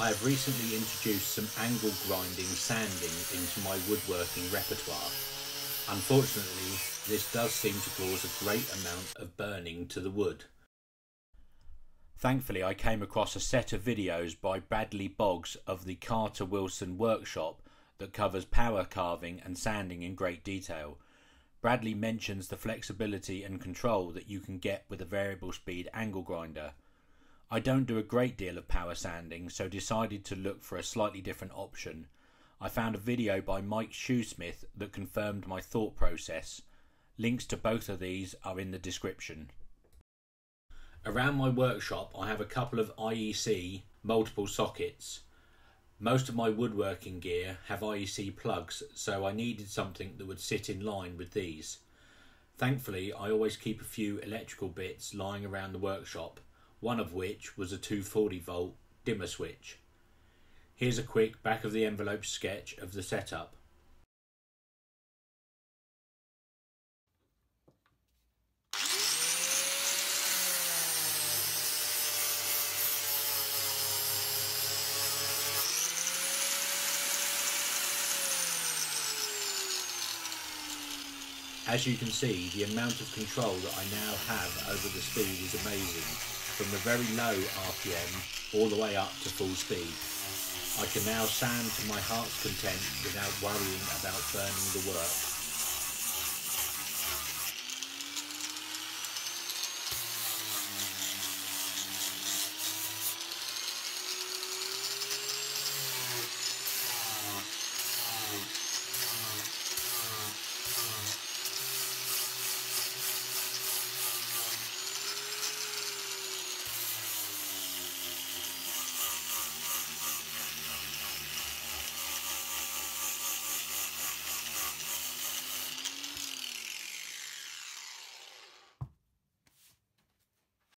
I have recently introduced some angle grinding sanding into my woodworking repertoire. Unfortunately, this does seem to cause a great amount of burning to the wood. Thankfully, I came across a set of videos by Bradley Boggs of the Carter Wilson Workshop that covers power carving and sanding in great detail. Bradley mentions the flexibility and control that you can get with a variable speed angle grinder. I don't do a great deal of power sanding, so decided to look for a slightly different option. I found a video by Mike Shoesmith that confirmed my thought process. Links to both of these are in the description. Around my workshop I have a couple of IEC multiple sockets. Most of my woodworking gear have IEC plugs so I needed something that would sit in line with these. Thankfully I always keep a few electrical bits lying around the workshop, one of which was a 240 volt dimmer switch. Here's a quick back of the envelope sketch of the setup. As you can see, the amount of control that I now have over the speed is amazing, from the very low RPM all the way up to full speed. I can now sand to my heart's content without worrying about burning the work.